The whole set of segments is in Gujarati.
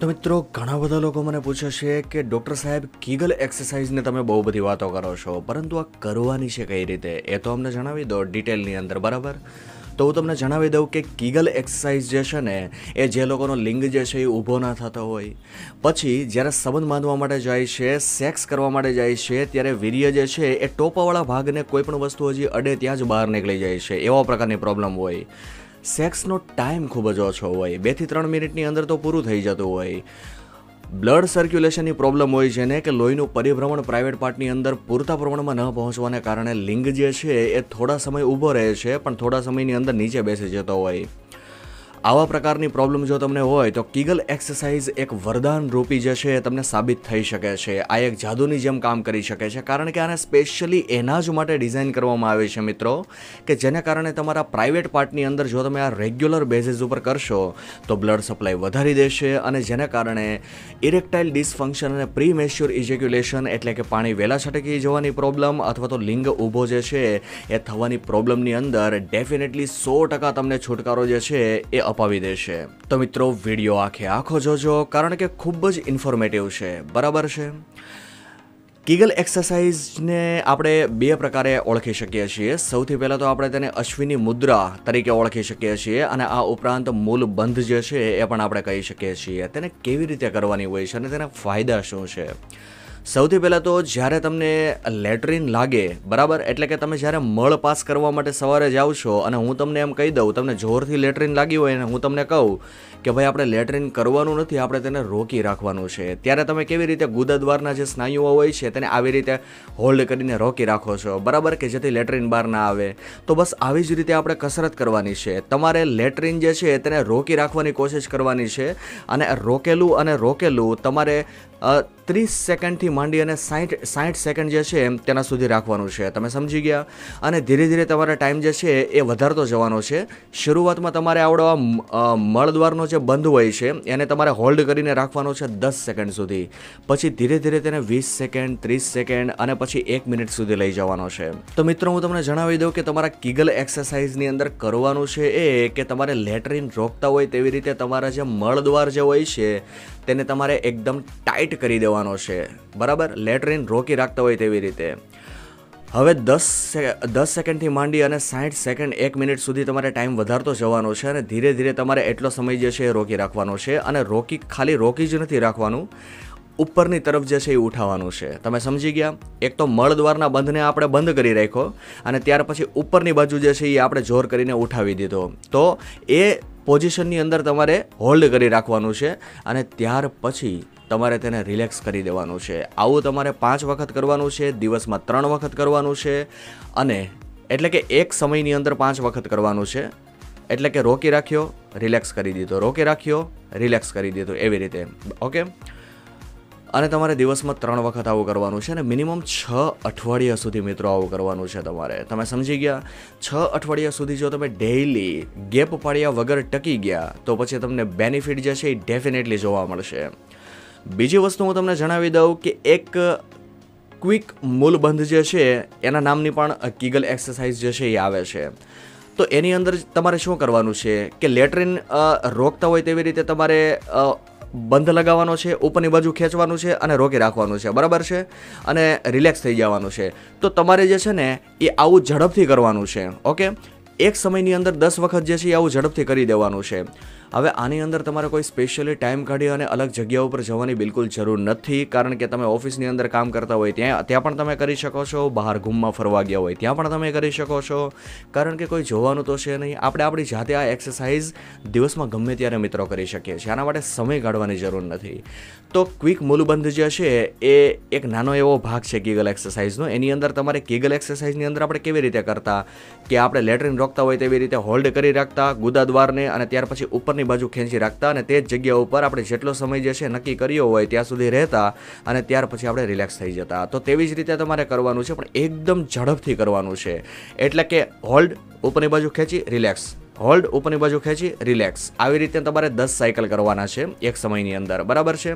તો મિત્રો, ઘણા બધા લોકો મને પૂછે છે કે ડૉક્ટર સાહેબ, કીગલ એક્સરસાઇઝને તમે બહુ બધી વાતો કરો છો, પરંતુ આ કરવાની છે કઈ રીતે? એ તો અમને જણાવી દો ડિટેલની અંદર, બરાબર? તો હું તમને જણાવી દઉં કે કીગલ એક્સરસાઇઝ જે છે ને, એ જે લોકોનો લિંગ જે છે એ ઊભો ના થતો હોય. પછી જ્યારે સંબંધ બાંધવા માટે જાય છે, સેક્સ કરવા માટે જાય છે, ત્યારે વીર્ય જે છે એ ટોપાવાળા ભાગને કોઈ પણ વસ્તુ હજી અડે ત્યાં જ બહાર નીકળી જાય છે, એવા પ્રકારની પ્રોબ્લેમ હોય. સેક્સનો ટાઈમ ખૂબ જ ઓછો હોય. બેથી ત્રણ મિનિટની અંદર તો પૂરું થઈ જતું હોય. બ્લડ સર્ક્યુલેશનની પ્રોબ્લેમ હોય છે ને કે લોહીનું પરિભ્રમણ પ્રાઇવેટ પાર્ટની અંદર પૂરતા પ્રમાણમાં ન પહોંચવાને કારણે લિંગ જે છે એ થોડા સમય ઊભો રહે છે, પણ થોડા સમયની અંદર નીચે બેસી જતો હોય. આવા પ્રકારની પ્રોબ્લેમ જો તમને હોય, તો કીગલ એક્સરસાઇઝ એક વરદાન રૂપી જે છે એ તમને સાબિત થઈ શકે છે. આ એક જાદુની જેમ કામ કરી શકે છે, કારણ કે આને સ્પેશિયલી એના જ માટે ડિઝાઇન કરવામાં આવે છે મિત્રો, કે જેને કારણે તમારા પ્રાઇવેટ પાર્ટની અંદર જો તમે આ રેગ્યુલર બેઝિસ ઉપર કરશો, તો બ્લડ સપ્લાય વધારી દેશે અને જેને કારણે ઇરેક્ટાઇલ ડિસફંક્શન અને પ્રી મેચ્યોર ઇજેક્યુલેશન એટલે કે પાણી વહેલા છટકી જવાની પ્રોબ્લેમ અથવા તો લિંગ ઊભો જે છે એ થવાની પ્રોબ્લેમની અંદર ડેફિનેટલી સો ટકા તમને છુટકારો જે છે એ અપાવી દેશે. તો મિત્રો, વીડિયો આખે આખો જોજો, કારણ કે ખૂબ જ ઇન્ફોર્મેટિવ છે. બરાબર છે? કીગલ એક્સરસાઇઝને આપણે બે પ્રકારે ઓળખી શકીએ છીએ. સૌથી પહેલાં તો આપણે તેને અશ્વિની મુદ્રા તરીકે ઓળખી શકીએ છીએ અને આ ઉપરાંત મૂલ બંધ જે છે એ પણ આપણે કહી શકીએ છીએ. તેને કેવી રીતે કરવાની હોય છે અને તેના ફાયદા શું છે? સૌથી પહેલાં તો જ્યારે તમને લેટ્રિન લાગે, બરાબર? એટલે કે તમે જ્યારે મળ પાસ કરવા માટે સવારે જાઓ છો અને હું તમને એમ કહી દઉં, તમને જોરથી લેટ્રિન લાગી હોય અને હું તમને કહું કે ભાઈ, આપણે લેટ્રિન કરવાનું નથી, આપણે તેને રોકી રાખવાનું છે. ત્યારે તમે કેવી રીતે ગુદા દ્વારના જે સ્નાયુઓ હોય છે તેને આવી રીતે હોલ્ડ કરીને રોકી રાખો છો, બરાબર? કે જેથી લેટ્રિન બહાર ના આવે. તો બસ આવી જ રીતે આપણે કસરત કરવાની છે. તમારે લેટ્રિન જે છે તેને રોકી રાખવાની કોશિશ કરવાની છે અને રોકેલું અને રોકેલું તમારે ત્રીસ સેકન્ડથી માંડી અને સાઠ સાઠ સેકન્ડ જે છે તેના સુધી રાખવાનું છે. તમે સમજી ગયા? અને ધીરે ધીરે તમારા ટાઈમ જે છે એ વધારતો જવાનો છે. શરૂઆતમાં તમારે આવડો મળદ્વારનો જે બંધ હોય છે, એને તમારે હોલ્ડ કરીને રાખવાનો છે દસ સેકન્ડ સુધી. પછી ધીરે ધીરે તેને વીસ સેકન્ડ, ત્રીસ સેકન્ડ અને પછી એક મિનિટ સુધી લઈ જવાનો છે. તો મિત્રો, હું તમને જણાવી દઉં કે તમારા કિગલ એક્સરસાઇઝની અંદર કરવાનું છે એ કે તમારે લેટરિન રોકતા હોય તેવી રીતે તમારા જે મળદ્વાર જે હોય છે, તેને તમારે એકદમ ટાઈટ કરી દેવાનો છે. બરાબર? લેટરિન રોકી રાખતા હોય તેવી રીતે. હવે દસ દસ સેકન્ડથી માંડી અને સાઠ સેકન્ડ, એક મિનિટ સુધી તમારે ટાઈમ વધારતો જવાનો છે અને ધીરે ધીરે તમારે એટલો સમય જે છે એ રોકી રાખવાનો છે અને રોકી, ખાલી રોકી જ નથી રાખવાનું. ઉપરની તરફ જે છે એ ઉઠાવવાનું છે. તમે સમજી ગયા? એક તો મળદ્વારના બંધને આપણે બંધ કરી રાખ્યો અને ત્યાર પછી ઉપરની બાજુ જે છે એ આપણે જોર કરીને ઉઠાવી દીધો. તો એ પોઝિશનની અંદર તમારે હોલ્ડ કરી રાખવાનું છે અને ત્યાર પછી તમારે તેને રિલેક્સ કરી દેવાનું છે. આવું તમારે પાંચ વખત કરવાનું છે, દિવસમાં ત્રણ વખત કરવાનું છે અને એટલે કે એક સમયની અંદર પાંચ વખત કરવાનું છે. એટલે કે રોકી રાખ્યો, રિલેક્સ કરી દીધો. રોકી રાખ્યો, રિલેક્સ કરી દીધો એવી રીતે. ઓકે? અને તમારે દિવસમાં ત્રણ વખત આવું કરવાનું છે અને મિનિમમ છ અઠવાડિયા સુધી મિત્રો આવું કરવાનું છે તમારે. તમે સમજી ગયા? છ અઠવાડિયા સુધી જો તમે ડેઇલી ગેપ પાડ્યા વગર ટકી ગયા, તો પછી તમને બેનિફિટ જે છે એ ડેફિનેટલી જોવા મળશે. બીજી વસ્તુ હું તમને જણાવી દઉં કે એક ક્વિક મૂલબંધ જે છે, એના નામની પણ કીગલ એક્સરસાઇઝ જે છે એ આવે છે. તો એની અંદર તમારે શું કરવાનું છે કે લેટ્રિન રોકતા હોય તેવી રીતે તમારે બંધ લગાવવાનો છે, ઉપરની બાજુ ખેંચવાનું છે અને રોકી રાખવાનું છે. બરાબર છે? અને રિલેક્સ થઈ જવાનું છે. તો તમારે જે છે ને, એ આવું ઝડપથી કરવાનું છે. ઓકે? એક સમયની અંદર દસ વખત જે છે એ આવું ઝડપથી કરી દેવાનું છે. હવે આની અંદર તમારે કોઈ સ્પેશિયલી ટાઈમ કાઢી અને અલગ જગ્યા ઉપર જવાની બિલકુલ જરૂર નથી, કારણ કે તમે ઓફિસની અંદર કામ કરતા હોય ત્યાં ત્યાં પણ તમે કરી શકો છો, બહાર ઘૂમમાં ફરવા ગયા હોય ત્યાં પણ તમે કરી શકો છો, કારણ કે કોઈ જોવાનું તો છે નહીં. આપણે આપણી જાતે આ એક્સરસાઇઝ દિવસમાં ગમે ત્યારે મિત્રો કરી શકીએ છીએ. આના માટે સમય કાઢવાની જરૂર નથી. તો ક્વિક મૂલબંધ જે છે, એ એક નાનો એવો ભાગ છે ગીગલ એક્સરસાઇઝનો એની અંદર તમારે ગીગલ એક્સરસાઇઝની અંદર આપણે કેવી રીતે કરતા? કે આપણે લેટ્રિન રોકતા હોય તેવી રીતે હોલ્ડ કરી રાખતા, ગુદા દ્વારને અને ત્યાર પછી ઉપર ઉપરની બાજુ ખેંચી રાખતા અને તે જ જગ્યા ઉપર આપણે જેટલો સમય જે છે નક્કી કર્યો હોય ત્યાં સુધી રહેતા અને ત્યાર પછી આપણે રિલેક્સ થઈ જતા. તો તેવી જ રીતે તમારે કરવાનું છે, પણ એકદમ ઝડપથી કરવાનું છે. એટલે કે હોલ્ડ ઉપરની બાજુ ખેંચી રિલેક્સ હોલ્ડ ઉપરની બાજુ ખેંચી રિલેક્સ આવી રીતે તમારે દસ સાયકલ કરવાના છે એક સમયની અંદર. બરાબર છે?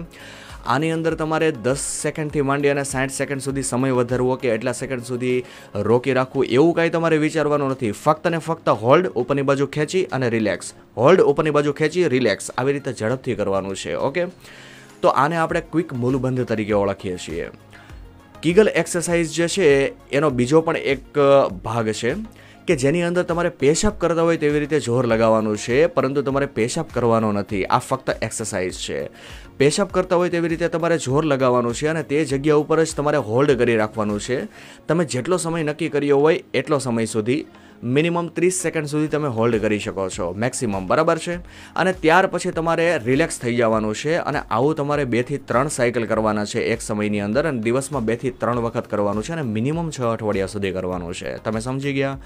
આની અંદર તમારે દસ સેકન્ડથી માંડી અને સાઠ સેકન્ડ સુધી સમય વધારવો કે એટલા સેકન્ડ સુધી રોકી રાખવું, એવું કાંઈ તમારે વિચારવાનું નથી. ફક્ત ને ફક્ત હોલ્ડ ઉપરની બાજુ ખેંચી અને રિલેક્સ. હોલ્ડ ઉપરની બાજુ ખેંચી, રિલેક્સ. આવી રીતે ઝડપથી કરવાનું છે, ઓકે? તો આને આપણે ક્વિક મૂલબંધ તરીકે ઓળખીએ છીએ. કીગલ એક્સરસાઇઝ જે છે, એનો બીજો પણ એક ભાગ છે. કે જેની અંદર તમારે પેશાબ કરતા હોય તેવી રીતે જોર લગાવવાનું છે, પરંતુ તમારે પેશાબ કરવાનો નથી. આ ફક્ત એક્સરસાઇઝ છે. પેશાબ કરતા હોય તેવી રીતે તમારે જોર લગાવવાનું છે અને તે જગ્યા ઉપર જ તમારે હોલ્ડ કરી રાખવાનું છે. તમે જેટલો સમય નક્કી કર્યો હોય એટલો સમય સુધી મિનિમમ ત્રીસ સેકન્ડ સુધી તમે હોલ્ડ કરી શકો છો, મેક્સિમમ, બરાબર છે? અને ત્યાર પછી તમારે રિલેક્સ થઈ જવાનું છે અને આવું તમારે બેથી ત્રણ સાયકલ કરવાના છે એક સમયની અંદર અને દિવસમાં બેથી ત્રણ વખત કરવાનું છે અને મિનિમમ છ અઠવાડિયા સુધી કરવાનું છે. તમે સમજી ગયા?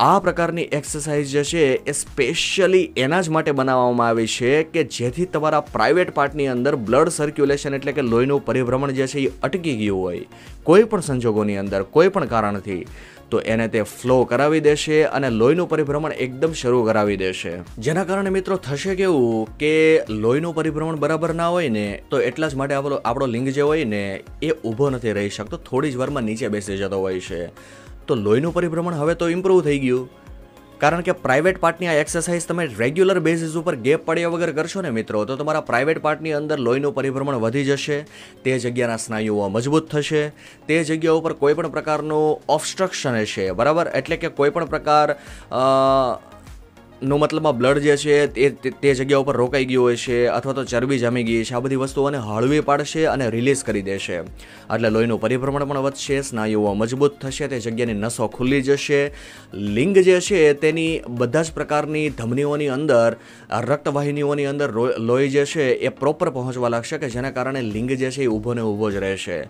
આ પ્રકારની એક્સરસાઇઝ જે છે એ સ્પેશિયલી એના જ માટે બનાવવામાં આવી છે કે જેથી તમારા પ્રાઇવેટ પાર્ટની અંદર બ્લડ સર્ક્યુલેશન એટલે કે લોહીનું પરિભ્રમણ જે છે એ અટકી ગયું હોય. કોઈ પણ સંજોગોની અંદર, કોઈ પણ કારણથી. તો એને તે ફ્લો કરાવી દેશે અને લોહીનું પરિભ્રમણ એકદમ શરૂ કરાવી દેશે. જેના કારણે મિત્રો થશે કેવું કે લોહીનું પરિભ્રમણ બરાબર ના હોય ને, તો એટલા જ માટે આપણો આપણો લિંગ જે હોય ને, એ ઊભો નથી રહી શકતો થોડી જ વારમાં નીચે બેસી જતો હોય છે. તો લોહીનું પરિભ્રમણ હવે તો ઇમ્પ્રૂવ થઈ ગયું. કારણ કે પ્રાઇવેટ પાર્ટની આ એક્સરસાઇઝ તમે રેગ્યુલર બેઝિસ ઉપર ગેપ પડ્યા વગર કરશો ને મિત્રો, તો તમારા પ્રાઇવેટ પાર્ટની અંદર લોહીનું પરિભ્રમણ વધી જશે, તે જગ્યાના સ્નાયુઓ મજબૂત થશે, તે જગ્યા ઉપર કોઈપણ પ્રકારનું ઓબસ્ટ્રક્શન હશે, બરાબર? એટલે કે કોઈપણ પ્રકાર નો મતલબમાં બ્લડ જે છે તે તે જગ્યા ઉપર રોકાઈ ગયું હોય છે અથવા તો ચરબી જામી ગઈ છે, આ બધી વસ્તુઓને હળવી પાડશે અને રિલીઝ કરી દેશે. એટલે લોહીનું પરિભ્રમણ પણ વધશે, સ્નાયુઓ મજબૂત થશે, તે જગ્યાની નસો ખુલ્લી જશે. લિંગ જે છે તેની બધા જ પ્રકારની ધમનીઓની અંદર રક્તવાહિનીઓની અંદર લોહી જે છે એ પ્રોપર પહોંચવા લાગશે કે જેના કારણે લિંગ જે છે એ ઊભો ને ઊભો જ રહેશે.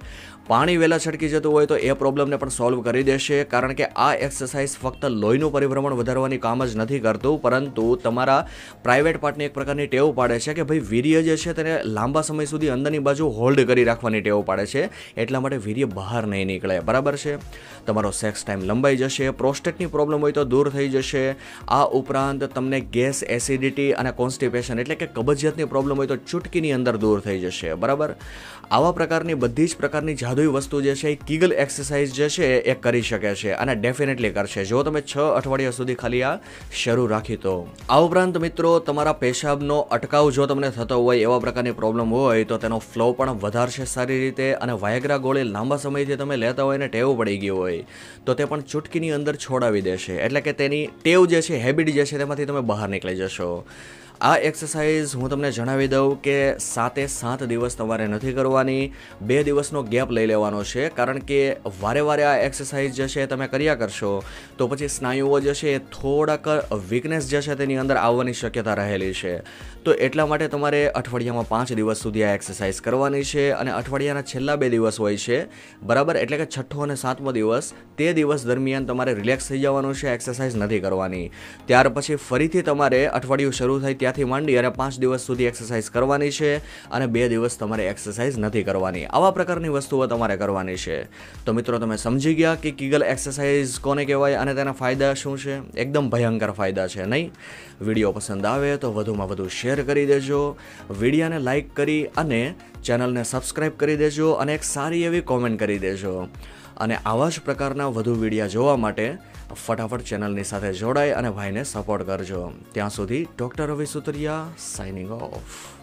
પાણી વહેલા છટકી જતું હોય તો એ પ્રોબ્લમને પણ સોલ્વ કરી દેશે, કારણ કે આ એક્સરસાઇઝ ફક્ત લોહીનું પરિભ્રમણ વધારવાની કામ જ નથી કરતું પરંતુ તમારા પ્રાઇવેટ પાર્ટને એક પ્રકારની ટેવ પાડે છે કે ભાઈ વીર્ય જે છે તેને લાંબા સમય સુધી અંદરની બાજુ હોલ્ડ કરી રાખવાની ટેવ પાડે છે, એટલા માટે વીર્ય બહાર નહીં નીકળે. બરાબર છે? તમારો સેક્સ ટાઈમ લંબાઈ જશે પ્રોસ્ટેટની પ્રોબ્લેમ હોય તો દૂર થઈ જશે. આ ઉપરાંત તમને ગેસ એસિડિટી અને કોન્સ્ટિપેશન એટલે કે કબજિયાતની પ્રોબ્લેમ હોય તો ચૂટકીની અંદર દૂર થઈ જશે. બરાબર? આવા પ્રકારની બધી જ પ્રકારની જાદુઈ વસ્તુ જે છે, એ કીગલ એક્સરસાઇઝ જે છે, એ કરી શકે છે અને ડેફિનેટલી કરશે. જો તમે છ અઠવાડિયા સુધી ખાલી આ શરૂ રાખી તો. આ ઉપરાંત મિત્રો, તમારા પેશાબનો અટકાવ જો તમને થતો હોય એવા પ્રકારની પ્રોબ્લેમ હોય, તો તેનો ફ્લો પણ વધારશે સારી રીતે અને વાયગ્રા ગોળી લાંબા સમયથી તમે લેતા હોય અને ટેવ પડી ગયો હોય, તો તે પણ ચૂટકીની અંદર છોડાવી દેશે. એટલે કે તેની ટેવ જે છે હેબિટ જે છે, તેમાંથી તમે બહાર નીકળી જશો. આ એક્સરસાઇઝ હું તમને જણાવી દઉં કે સાતે સાત દિવસ તમારે નથી કરવાની, બે દિવસનો ગેપ લઈ લેવાનો છે, કારણ કે વારે વારે આ એક્સરસાઇઝ જે છે તમે કર્યા કરશો, તો પછી સ્નાયુઓ જે છે એ થોડાક વીકનેસ જે છે તેની અંદર આવવાની શક્યતા રહેલી છે. તો એટલા માટે તમારે અઠવાડિયામાં પાંચ દિવસ સુધી આ એક્સરસાઇઝ કરવાની છે અને અઠવાડિયાના છેલ્લા બે દિવસ હોય છે, બરાબર? એટલે કે છઠ્ઠો અને સાતમો દિવસ, તે દિવસ દરમિયાન તમારે રિલેક્સ થઈ જવાનું છે એક્સરસાઇઝ નથી કરવાની. ત્યાર પછી ફરીથી તમારે અઠવાડિયું શરૂ થાય ત્યાંથી માંડી અને પાંચ દિવસ સુધી એક્સરસાઇઝ કરવાની છે અને બે દિવસ તમારે એક્સરસાઇઝ નથી કરવાની. આવા પ્રકારની વસ્તુઓ તમારે કરવાની છે. તો મિત્રો, તમે સમજી ગયા કે કીગલ એક્સરસાઇઝ કોને કહેવાય અને તેના ફાયદા શું છે? એકદમ ભયંકર ફાયદા છે, નહીં? વીડિયો પસંદ આવે તો વધુમાં વધુ શેર કરી દેજો, વિડીયાને લાઇક કરી અને ચેનલને સબસ્ક્રાઈબ કરી દેજો અને એક સારી એવી કોમેન્ટ કરી દેજો. અને આવા જ પ્રકારના વધુ વિડીયા જોવા માટે ફટાફટ ચેનલની સાથે જોડાય અને ભાઈને સપોર્ટ કરજો. ત્યાં સુધી doctor Ravi Sutariya signing off